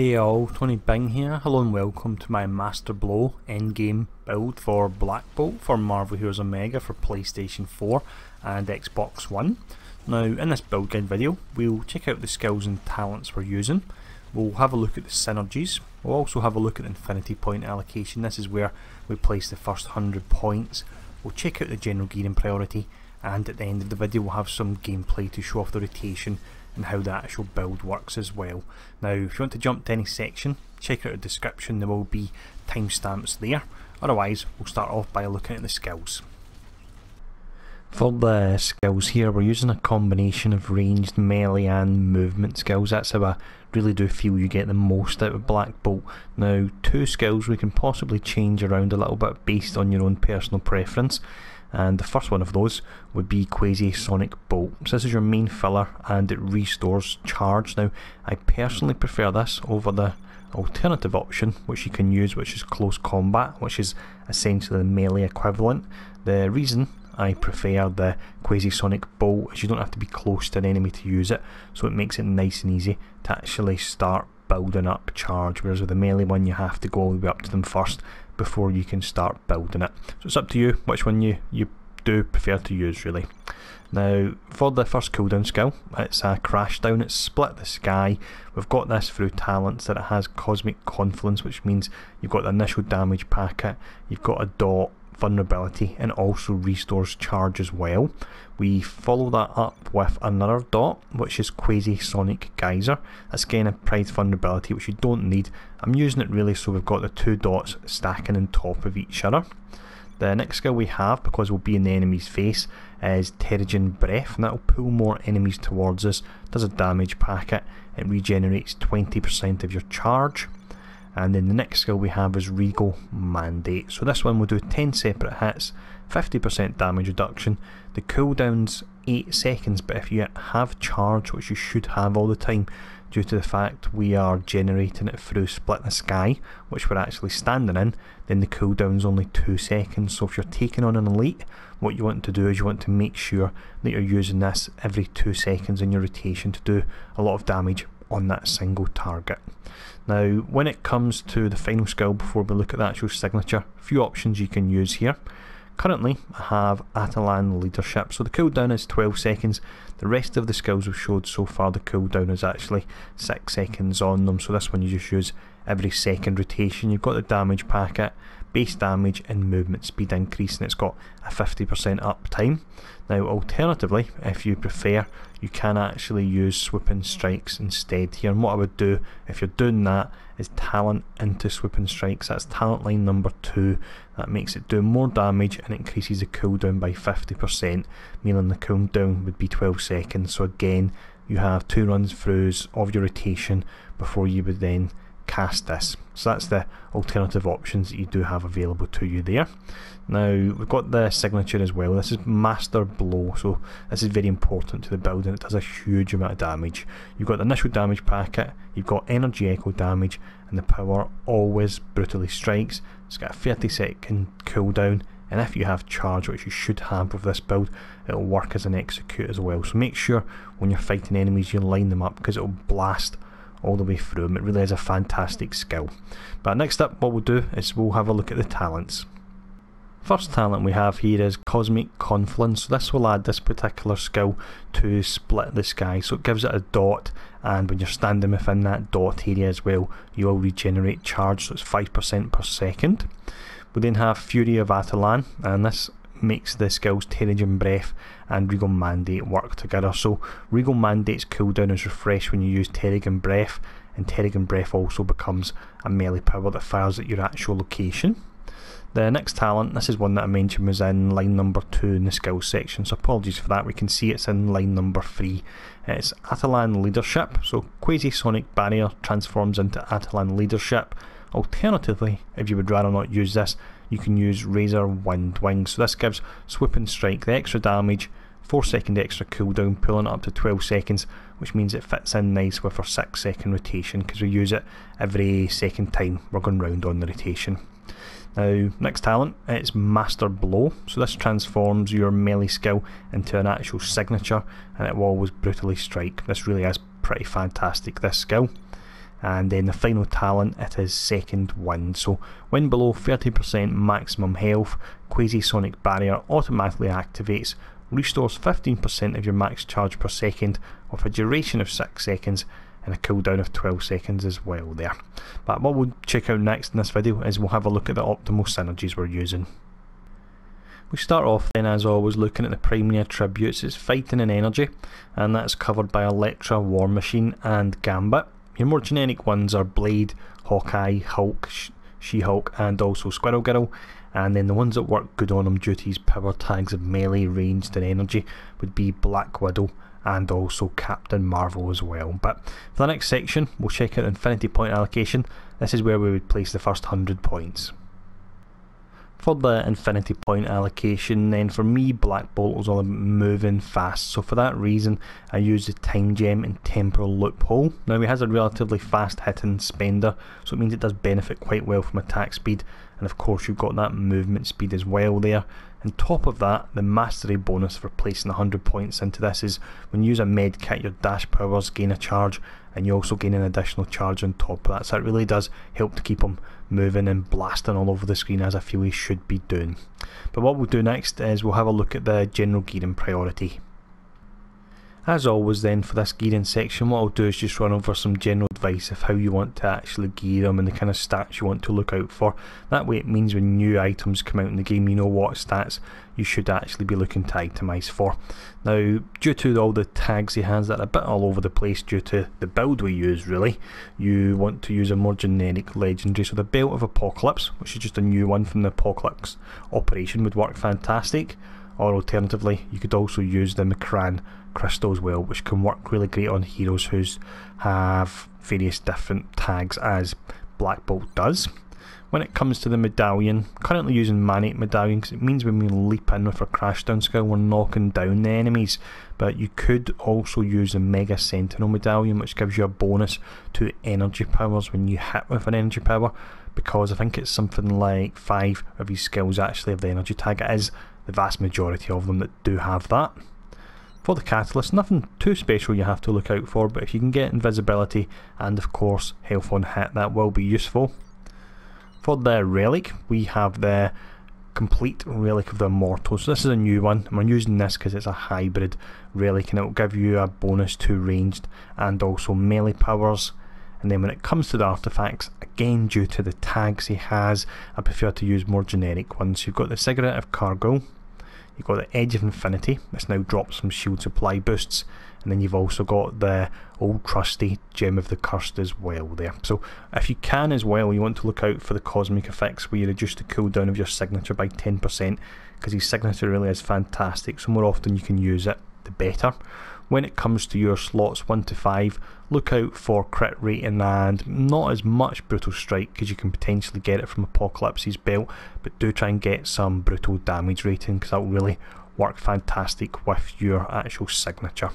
Hey all, Tony Bing here. Hello and welcome to my Master Blow endgame build for Black Bolt for Marvel Heroes Omega for PlayStation 4 and Xbox One. Now in this build guide video we'll check out the skills and talents we're using, we'll have a look at the synergies, we'll also have a look at the infinity point allocation, this is where we place the first 100 points, we'll check out the general gearing priority. And at the end of the video we'll have some gameplay to show off the rotation and how the actual build works as well. Now if you want to jump to any section, check out the description, there will be timestamps there. Otherwise we'll start off by looking at the skills. For the skills here we're using a combination of ranged, melee and movement skills. That's how I really do feel you get the most out of Black Bolt. Now two skills we can possibly change around a little bit based on your own personal preference and the first one of those would be Quasi Sonic Bolt. So this is your main filler and it restores charge. Now I personally prefer this over the alternative option which you can use which is close combat which is essentially the melee equivalent. The reason I prefer the Quasi Sonic Bolt is you don't have to be close to an enemy to use it so it makes it nice and easy to actually start building up charge whereas with the melee one you have to go all the way up to them first before you can start building it. So it's up to you which one you, you do prefer to use really. Now for the first cooldown skill it's a crash down, it's split the sky. We've got this through talents that it has cosmic confluence which means you've got the initial damage packet, you've got a dot, vulnerability and also restores charge as well. We follow that up with another dot which is Quasi Sonic Geyser. That's again a prize vulnerability which you don't need. I'm using it really so we've got the two dots stacking on top of each other. The next skill we have, because we'll be in the enemy's face, is Terrigen Breath, and that will pull more enemies towards us, does a damage packet, it regenerates 20% of your charge and then the next skill we have is Regal Mandate. So this one will do 10 separate hits, 50% damage reduction. The cooldown's 8 seconds, but if you have charge, which you should have all the time, due to the fact we are generating it through Split the Sky, which we're actually standing in, then the cooldown's only 2 seconds. So if you're taking on an elite, what you want to do is you want to make sure that you're using this every 2 seconds in your rotation to do a lot of damage on that single target. Now, when it comes to the final skill, before we look at the actual signature, a few options you can use here. Currently, I have Attilan Leadership, so the cooldown is 12 seconds. The rest of the skills we've showed so far, the cooldown is actually 6 seconds on them, so this one you just use every second rotation. You've got the damage packet, base damage and movement speed increase and it's got a 50% uptime. Now alternatively, if you prefer, you can actually use swooping strikes instead here and what I would do if you're doing that is talent into swooping strikes, that's talent line number 2, that makes it do more damage and increases the cooldown by 50%, meaning the cooldown would be 12 seconds, so again you have two runs throughs of your rotation before you would then cast this. So that's the alternative options that you do have available to you there. Now we've got the signature as well. This is Master Blow, so this is very important to the build and it does a huge amount of damage. You've got the initial damage packet, you've got energy echo damage, and the power always brutally strikes. It's got a 30 second cooldown and if you have charge which you should have with this build it'll work as an execute as well so make sure when you're fighting enemies you line them up because it'll blast all the way through them. It really is a fantastic skill. But next up, what we'll do is we'll have a look at the talents. First talent we have here is Cosmic Confluence. This will add this particular skill to split the sky. So it gives it a dot and when you're standing within that dot area as well, you will regenerate charge. So it's 5% per second. We then have Fury of Attilan and this makes the skills Terrigen Breath and Regal Mandate work together. So Regal Mandate's cooldown is refreshed when you use Terrigen Breath, and Terrigen Breath also becomes a melee power that fires at your actual location. The next talent, this is one that I mentioned was in line number 2 in the skills section, so apologies for that, we can see it's in line number 3. It's Attilan Leadership, so Quasi Sonic Barrier transforms into Attilan Leadership. Alternatively, if you would rather not use this, you can use Razor Wind Wing. So this gives Swoop and Strike the extra damage, 4 second extra cooldown, pulling it up to 12 seconds, which means it fits in nice with our 6 second rotation because we use it every second time we're going round on the rotation. Now, next talent, it's Master Blow. So this transforms your melee skill into an actual signature and it will always brutally strike. This really is pretty fantastic, this skill. And then the final talent it is second wind so when below 30% maximum health quasi-sonic barrier automatically activates restores 15% of your max charge per second with a duration of 6 seconds and a cooldown of 12 seconds as well there. But what we'll check out next in this video is we'll have a look at the optimal synergies we're using. We start off then as always looking at the primary attributes, it's fighting and energy and that's covered by Elektra, War Machine and Gambit. Your more generic ones are Blade, Hawkeye, Hulk, She-Hulk and also Squirrel Girl and then the ones that work good on them due to his power tags of melee, ranged and energy would be Black Widow and also Captain Marvel as well. But for the next section we'll check out Infinity Point allocation. This is where we would place the first 100 points. For the infinity point allocation then for me Black Bolt was all about moving fast so for that reason I use the time gem and temporal loophole. Now he has a relatively fast hitting spender so it means it does benefit quite well from attack speed and of course you've got that movement speed as well there. On top of that, the mastery bonus for placing 100 points into this is when you use a med kit your dash powers gain a charge and you also gain an additional charge on top of that so it really does help to keep them moving and blasting all over the screen as I feel we should be doing. But what we'll do next is we'll have a look at the general gearing priority. As always then for this gearing section what I'll do is just run over some general advice of how you want to actually gear them and the kind of stats you want to look out for. That way it means when new items come out in the game you know what stats you should actually be looking to itemise for. Now due to all the tags he has that are a bit all over the place due to the build we use really, you want to use a more generic legendary. So the Belt of Apocalypse, which is just a new one from the Apocalypse operation would work fantastic or alternatively you could also use the M'Kraan crystal as well which can work really great on heroes who have various different tags as Black Bolt does. When it comes to the medallion, currently using Manate medallion because it means when we leap in with our crashdown skill we're knocking down the enemies but you could also use a Mega Sentinel medallion which gives you a bonus to energy powers when you hit with an energy power because I think it's something like 5 of his skills actually have the energy tag. It is the vast majority of them that do have that. For the Catalyst, nothing too special you have to look out for, but if you can get invisibility and of course health on hit, that will be useful. For the Relic, we have the complete Relic of the Immortals. This is a new one, I'm using this because it's a hybrid Relic and it will give you a bonus to ranged and also melee powers. And then when it comes to the artifacts, again due to the tags he has, I prefer to use more generic ones. You've got the Cigarette of Cargo, You've got the Edge of Infinity, this now drops some shield supply boosts, and then you've also got the old trusty Gem of the Cursed as well there. So if you can as well, you want to look out for the cosmic effects where you reduce the cooldown of your signature by 10%, because his signature really is fantastic, so more often you can use it, the better. When it comes to your slots 1 to 5, look out for crit rating and not as much brutal strike because you can potentially get it from Apocalypse's belt, but do try and get some brutal damage rating because that will really work fantastic with your actual signature.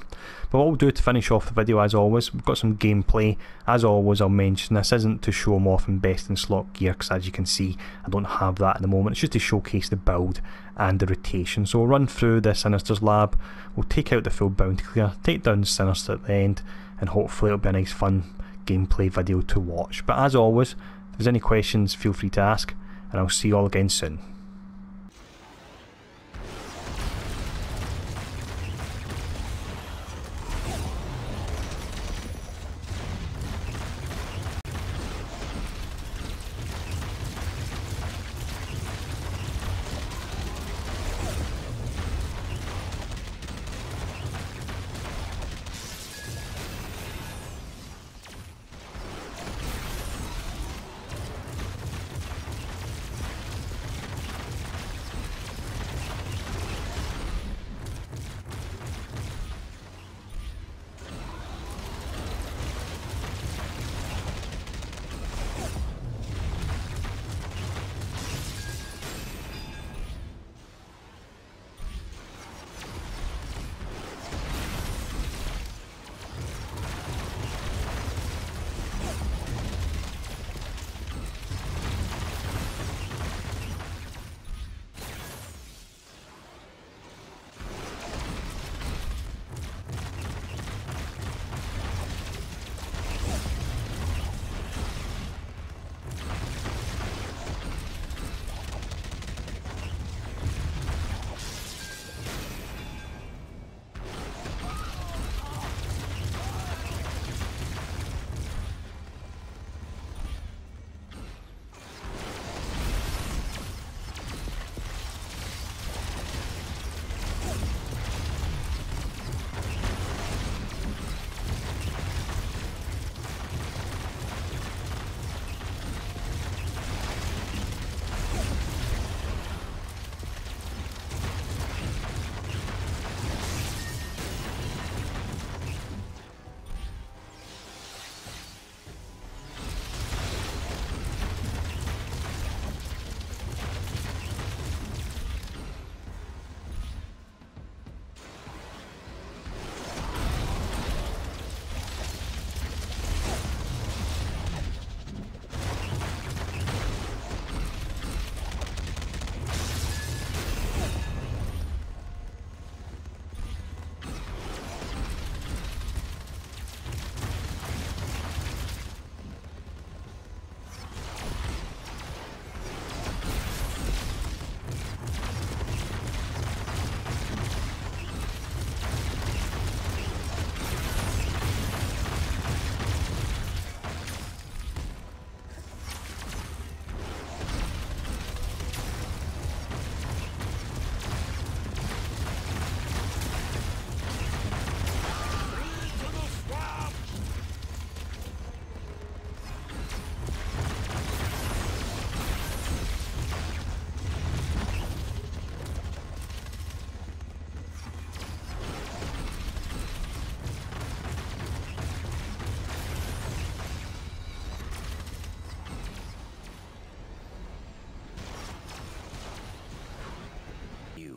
But what we'll do to finish off the video as always, we've got some gameplay. As always I'll mention this isn't to show them off in best in slot gear because as you can see I don't have that at the moment, it's just to showcase the build and the rotation. So we'll run through the Sinister's lab, we'll take out the full bounty clear, take down Sinister at the end and hopefully it'll be a nice fun gameplay video to watch. But as always, if there's any questions feel free to ask and I'll see you all again soon.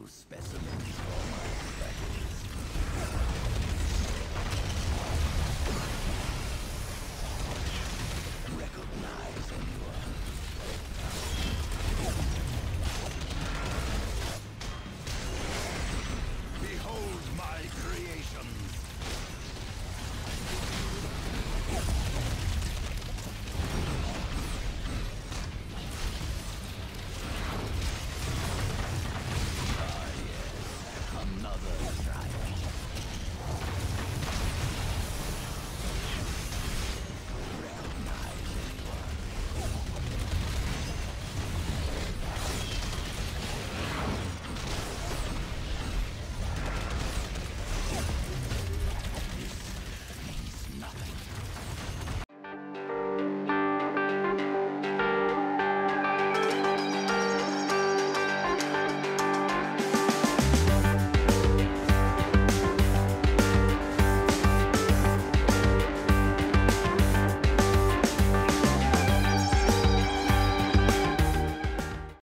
Specimen.